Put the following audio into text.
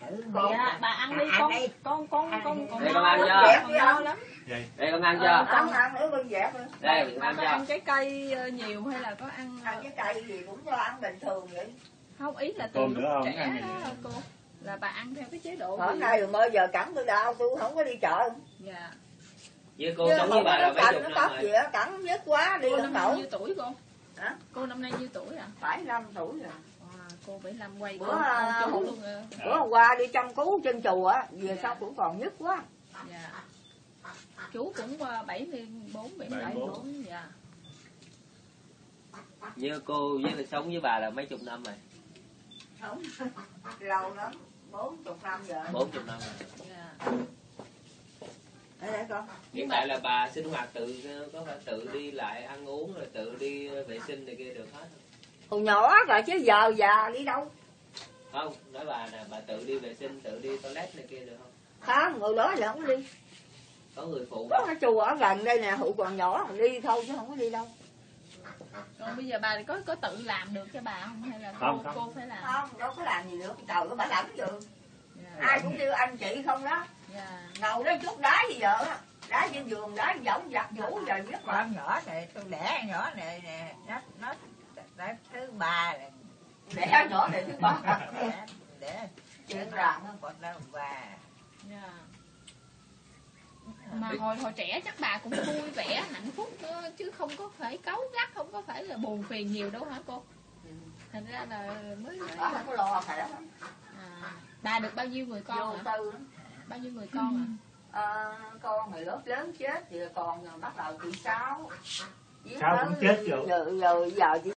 ăn thử Con- nha. bà ăn đi con đây. con con Ăn con con Đây, con ăn chưa? con lắm Vậy. đây con ăn chưa con- ăn nữa con dẹp nữa đây bà ăn có ăn chưa trái cây ờ, nhiều hay là có ăn ăn cái cây gì cũng cho ăn bình thường vậy không ý là từ lúc nữa không? trẻ cô là bà ăn theo cái chế độ hôm gì? nay rồi mới giờ cẳng tôi đau tôi không có đi chợ dạ với cô sống với bà là mấy chục năm rồi cẳng nhất quá đi cô không năm nay nổi nhiêu tuổi cô Hả? cô năm nay nhiêu tuổi à phải năm tuổi rồi Cô 75 quay Bữa, cô à, cô chú hôm- luôn à. bữa hôm qua đi chăm cứu chân chùa á về sau cũng còn nhức quá. Dạ. Chú cũng uh, 74 77 74. tuổi dạ. Như cô với sống với bà là mấy chục năm rồi? Không lâu lắm bốn chục năm rồi. Bốn chục năm rồi. Dạ. Đây con hiện tại là bà sinh hoạt tự có phải tự đi lại ăn uống rồi tự đi vệ sinh này kia được hết? không? Hồi nhỏ rồi chứ giờ già đi đâu? Không nói bà nè bà tự đi vệ sinh tự đi toilet này kia được không? Không người đó là không có đi. Có người phụ có cái chùa ở gần đây nè hụ còn nhỏ đi thôi chứ không có đi đâu. Còn bây giờ bà có có tự làm được cho bà không? Hay là cô Không, không. cô phải làm? Không đâu có làm gì được trời có bà lãnh được dạ. Ai cũng kêu anh chị không đó. Dạ. Ngầu đó chút đá gì vợ á. Đá trên giường đá võng giặt vũ giờ nhất mà. nhỏ này tôi đẻ nhỏ này nè. Nó nó nó thứ ba là đẻ nhỏ này thứ ba đẻ đẻ chuyện làm nó còn đâu ba dạ. Mà hồi hồi trẻ chắc bà cũng vui vẻ hạnh phúc đó, chứ không có phải cấu gắt không có phải là buồn phiền nhiều đâu hả cô? Thành ra là mới bà không có lo khỏe lắm. À, bà được bao nhiêu người vô con hả tư lắm. Bao nhiêu người con ạ? Ờ, con người lớn lớn chết thì còn bắt đầu chị sáu. Sáu cũng chết rồi. giờ giờ giờ chị